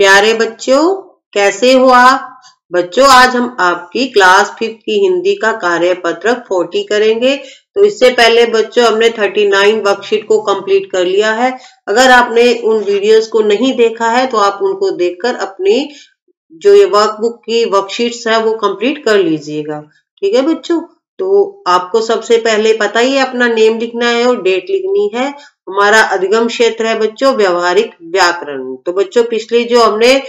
प्यारे बच्चों, कैसे हो आप? बच्चों, आज हम आपकी क्लास फिफ्थ की हिंदी का कार्य पत्रक फोर्टी करेंगे। तो इससे पहले बच्चों, हमने थर्टी नाइन वर्कशीट को कंप्लीट कर लिया है। अगर आपने उन वीडियोस को नहीं देखा है तो आप उनको देखकर अपनी जो ये वर्कबुक की वर्कशीट्स है, वो कंप्लीट कर लीजिएगा। ठीक है बच्चों? तो आपको सबसे पहले पता ही है, अपना नेम लिखना है और डेट लिखनी है। हमारा अधिगम क्षेत्र है बच्चों, व्यवहारिक व्याकरण। तो बच्चों, पिछली जो हमने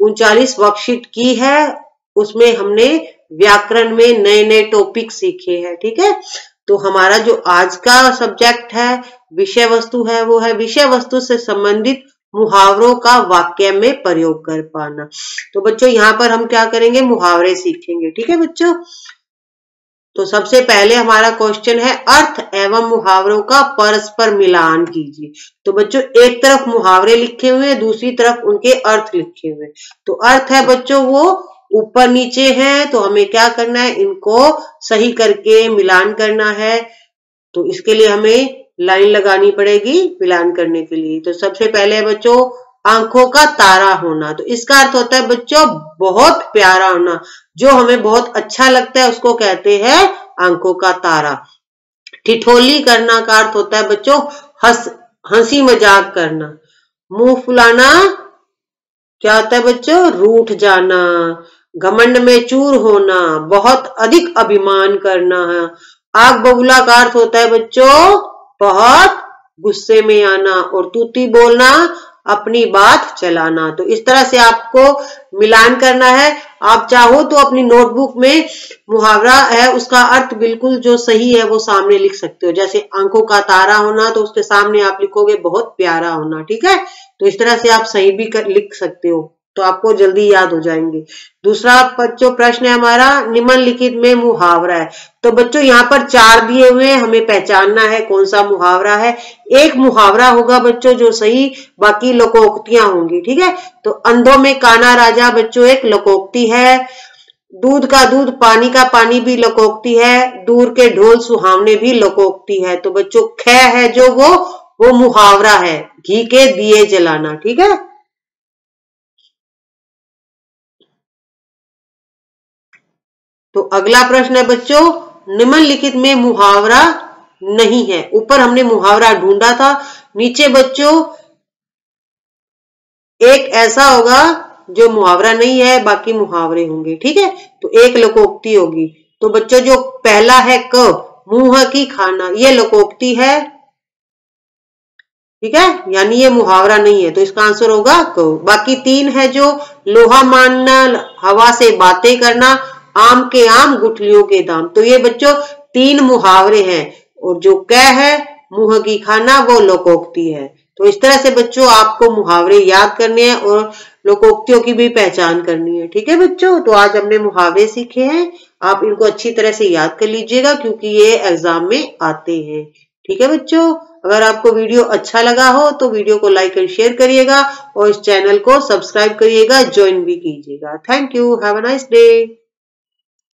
उनचालीस वर्कशीट की है, उसमें हमने व्याकरण में नए नए टॉपिक सीखे हैं, ठीक है? तो हमारा जो आज का सब्जेक्ट है, विषय वस्तु है, वो है विषय वस्तु से संबंधित मुहावरों का वाक्य में प्रयोग कर पाना। तो बच्चों, यहाँ पर हम क्या करेंगे? मुहावरे सीखेंगे, ठीक है बच्चों? तो सबसे पहले हमारा क्वेश्चन है अर्थ एवं मुहावरों का परस्पर मिलान कीजिए। तो बच्चों, एक तरफ़ मुहावरे लिखे हुए हैं, दूसरी तरफ़ उनके अर्थ लिखे हुए तो अर्थ है बच्चों, वो ऊपर नीचे है तो हमें क्या करना है? इनको सही करके मिलान करना है। तो इसके लिए हमें लाइन लगानी पड़ेगी मिलान करने के लिए। तो सबसे पहले बच्चों, आँखों का तारा होना। तो इसका अर्थ होता है बच्चों, बहुत प्यारा होना। जो हमें बहुत अच्छा लगता है, उसको कहते हैं आँखों का तारा। ठिठोली करना का अर्थ होता है, बच्चों, हंस, हँसी मज़ाक करना। मुँह फुलाना, क्या होता है बच्चों? रूठ जाना। घमंड में चूर होना, बहुत अधिक अभिमान करना। है आग बबूला का अर्थ होता है बच्चों, बहुत गुस्से में आना। और तूती बोलना अपनी बात चलाना। तो इस तरह से आपको मिलान करना है। आप चाहो तो अपनी नोटबुक में मुहावरा है उसका अर्थ बिल्कुल जो सही है वो सामने लिख सकते हो। जैसे आँखों का तारा होना तो उसके सामने आप लिखोगे बहुत प्यारा होना। ठीक है? तो इस तरह से आप सही भी कर, लिख सकते हो। तो आपको जल्दी याद हो जाएँगे। दूसरा बच्चों, प्रश्न है हमारा, निम्नलिखित में मुहावरा है। तो बच्चों, यहाँ पर चार दिए हुए हमें पहचानना है कौन सा मुहावरा है। एक मुहावरा होगा बच्चों, जो सही, बाकी लोकोक्तियाँ होंगी, ठीक है? तो अंधों में काना राजा बच्चों, एक लोकोक्ति है। दूध का दूध, पानी का पानी भी लोकोक्ति है। दूर के ढोल सुहावने भी लोकोक्ति है। तो बच्चों, ख है जो वो वो मुहावरा है। घी के दिए जलाना, ठीक है? तो अगला प्रश्न है, बच्चों, निम्नलिखित में मुहावरा नहीं है। ऊपर हमने मुहावरा ढूंढा था। नीचे, बच्चों, एक ऐसा होगा जो मुहावरा नहीं है, बाकी मुहावरे होंगे, ठीक है? तो एक लोकोक्ति होगी। तो बच्चों, जो पहला है क, मुँह की खाना, ये लोकोक्ति है, ठीक है? यानी ये मुहावरा नहीं है तो इसका आंसर होगा क। बाकी तीन है जो, लोहा मानना, हवा से बातें करना आम के आम गुठलियों के दाम। तो ये बच्चों, तीन मुहावरे हैं। और जो कह है, मुँह की खाना, वो लोकोक्ति है। तो इस तरह से बच्चों, आपको मुहावरे याद करने हैं और लोकोक्तियों की भी पहचान करनी है। ठीक है बच्चों? तो आज हमने मुहावरे सीखे हैं। आप इनको अच्छी तरह से याद कर लीजिएगा, क्योंकि ये एग्ज़ाम में आते हैं। ठीक है बच्चों? अगर आपको वीडियो अच्छा लगा हो तो वीडियो को लाइक एंड शेयर करिएगा और इस चैनल को सब्सक्राइब करिएगा, ज्वाइन भी कीजिएगा। Thank you. Have a nice day.